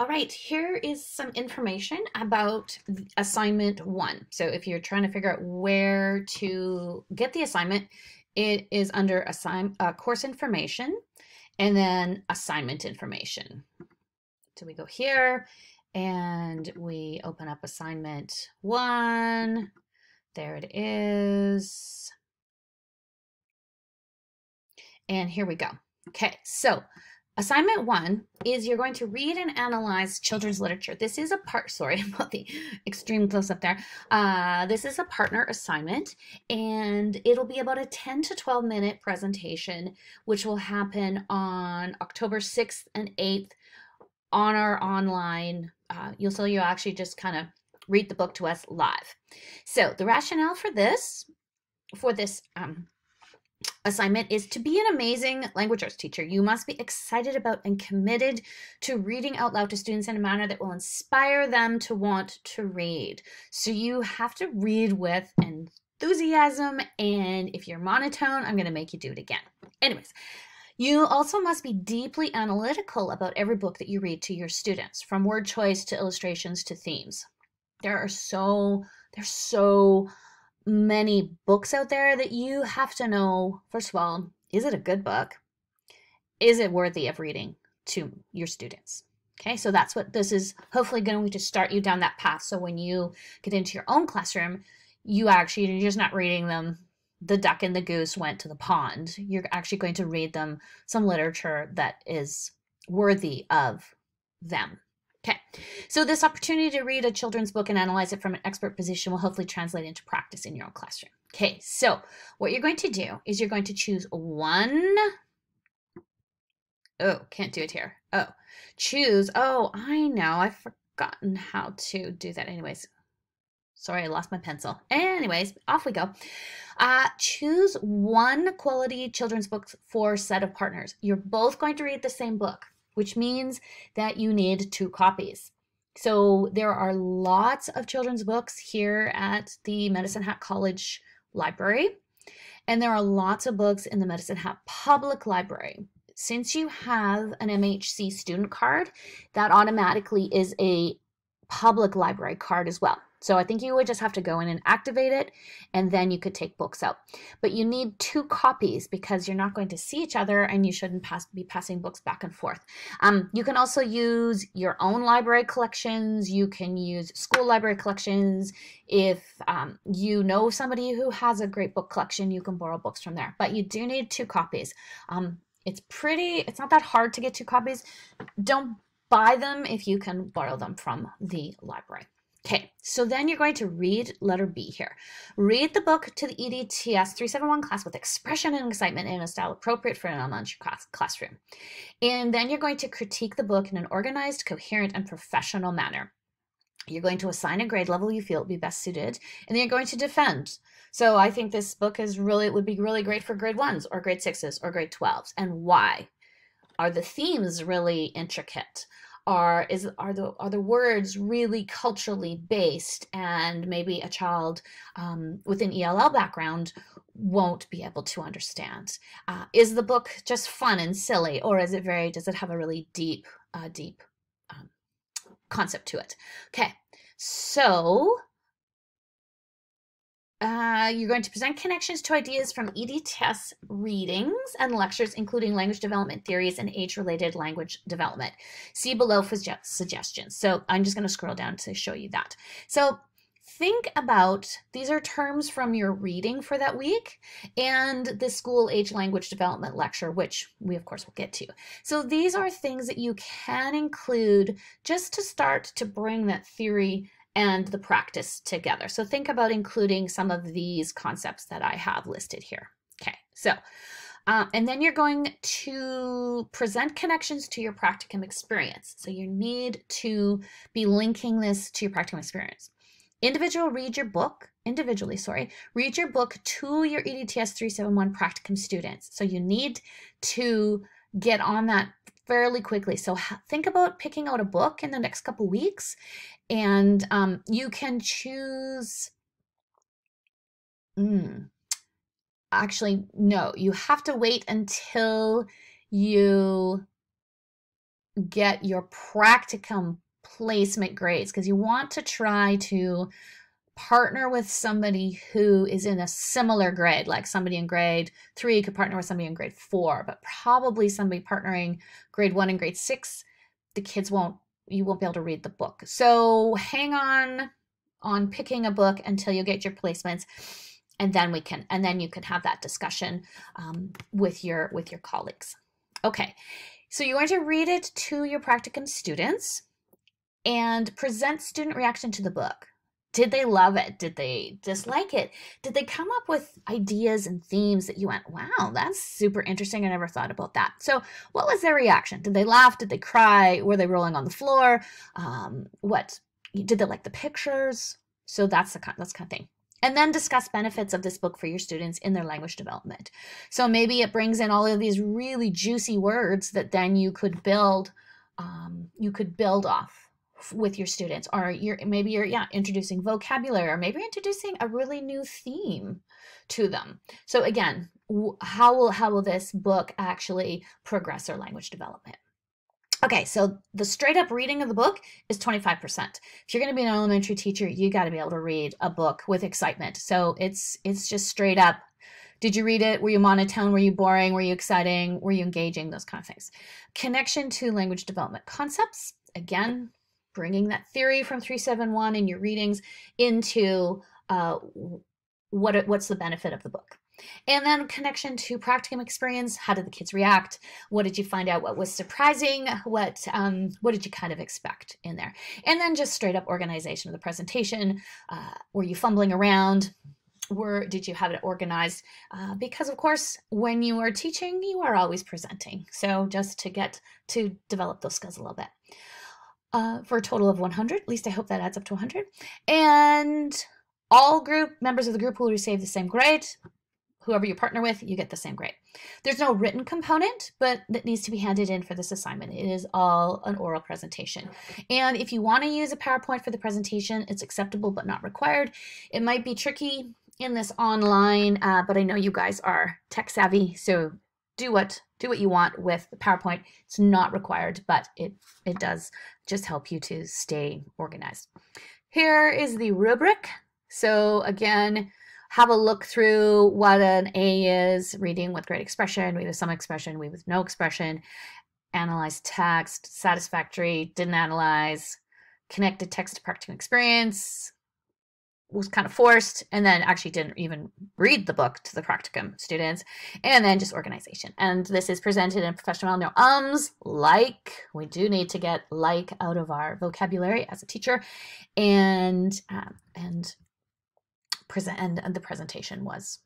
All right, here is some information about assignment one. So if you're trying to figure out where to get the assignment, it is under assign uh, course information and then assignment information. So we go here and we open up assignment one. There it is. And here we go. Okay, so Assignment one is you're going to read and analyze children's literature. This is a part, sorry about the extreme close up there. Uh, this is a partner assignment and it'll be about a 10 to 12 minute presentation, which will happen on October 6th and 8th on our online. Uh, you'll so you'll actually just kind of read the book to us live. So the rationale for this, for this um, assignment is to be an amazing language arts teacher. You must be excited about and committed to reading out loud to students in a manner that will inspire them to want to read. So you have to read with enthusiasm. And if you're monotone, I'm going to make you do it again. Anyways, you also must be deeply analytical about every book that you read to your students, from word choice to illustrations to themes. There are so, there's so many books out there that you have to know first of all, is it a good book? Is it worthy of reading to your students? Okay, so that's what this is hopefully going to start you down that path. So when you get into your own classroom, you actually, you're just not reading them the duck and the goose went to the pond. You're actually going to read them some literature that is worthy of them. Okay, so this opportunity to read a children's book and analyze it from an expert position will hopefully translate into practice in your own classroom. Okay, so what you're going to do is you're going to choose one. Oh, can't do it here. Oh, choose. Oh, I know. I've forgotten how to do that. Anyways, sorry, I lost my pencil. Anyways, off we go. Uh, choose one quality children's book for set of partners. You're both going to read the same book which means that you need two copies. So there are lots of children's books here at the Medicine Hat College Library, and there are lots of books in the Medicine Hat Public Library. Since you have an MHC student card, that automatically is a public library card as well. So I think you would just have to go in and activate it and then you could take books out. But you need two copies because you're not going to see each other and you shouldn't pass, be passing books back and forth. Um, you can also use your own library collections. You can use school library collections. If um, you know somebody who has a great book collection, you can borrow books from there. But you do need two copies. Um, it's pretty, it's not that hard to get two copies. Don't buy them if you can borrow them from the library. Okay, so then you're going to read letter B here. Read the book to the EDTS 371 class with expression and excitement in a style appropriate for an elementary class, classroom. And then you're going to critique the book in an organized, coherent, and professional manner. You're going to assign a grade level you feel would be best suited, and then you're going to defend. So I think this book is really would be really great for grade ones or grade sixes or grade 12s. And why? Are the themes really intricate? Are is are the are the words really culturally based and maybe a child um, with an ell background won't be able to understand. Uh, is the book just fun and silly or is it very does it have a really deep uh, deep um, concept to it? Okay so uh, you're going to present connections to ideas from EDTS readings and lectures, including language development theories and age-related language development. See below for suggestions. So I'm just going to scroll down to show you that. So think about these are terms from your reading for that week and the school age language development lecture which we of course will get to so these are things that you can include just to start to bring that theory and the practice together. So think about including some of these concepts that I have listed here. Okay, so, uh, and then you're going to present connections to your practicum experience. So you need to be linking this to your practicum experience. Individual read your book, individually, sorry, read your book to your EDTS 371 practicum students. So you need to get on that fairly quickly. So think about picking out a book in the next couple weeks and um, you can choose. Mm, actually, no, you have to wait until you get your practicum placement grades because you want to try to partner with somebody who is in a similar grade, like somebody in grade three could partner with somebody in grade four, but probably somebody partnering grade one and grade six, the kids won't, you won't be able to read the book. So hang on on picking a book until you get your placements and then we can and then you can have that discussion um, with your with your colleagues okay so you're going to read it to your practicum students and present student reaction to the book did they love it? Did they dislike it? Did they come up with ideas and themes that you went wow that's super interesting. I never thought about that. So what was their reaction? Did they laugh? Did they cry? Were they rolling on the floor? Um, what did they like the pictures? So that's the kind that's kind of thing. And then discuss benefits of this book for your students in their language development. So maybe it brings in all of these really juicy words that then you could build, um, you could build off with your students, or you're maybe you're yeah introducing vocabulary, or maybe introducing a really new theme to them. So again, how will how will this book actually progress their language development? Okay, so the straight up reading of the book is 25%. If you're going to be an elementary teacher, you got to be able to read a book with excitement. So it's it's just straight up did you read it? Were you monotone? Were you boring? Were you exciting? Were you engaging? Those kind of things. Connection to language development concepts. Again, bringing that theory from 371 in your readings into uh, what what's the benefit of the book. And then connection to practicum experience. How did the kids react? What did you find out? What was surprising? What um, what did you kind of expect in there? And then just straight up organization of the presentation. Uh, were you fumbling around? Were did you have it organized? Uh, because of course, when you are teaching, you are always presenting. So just to get to develop those skills a little bit. Uh, for a total of 100. At least I hope that adds up to 100. And all group members of the group will receive the same grade whoever you partner with, you get the same grade. There's no written component, but that needs to be handed in for this assignment. It is all an oral presentation. And if you want to use a PowerPoint for the presentation, it's acceptable but not required. It might be tricky in this online, uh, but I know you guys are tech savvy, so do what do what you want with the PowerPoint. It's not required, but it it does just help you to stay organized. Here is the rubric. So again, have a look through what an A is, reading with great expression, read with some expression, read with no expression, analyze text, satisfactory, didn't analyze, connected text to practical experience, was kind of forced, and then actually didn't even read the book to the practicum students, and then just organization. And this is presented in professional no ums, like, we do need to get like out of our vocabulary as a teacher, and um, and present and, the presentation was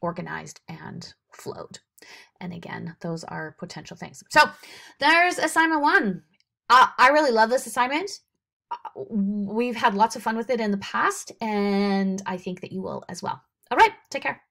organized and flowed. And again, those are potential things. So there's assignment one. Uh, I really love this assignment. We've had lots of fun with it in the past, and I think that you will as well. All right, take care.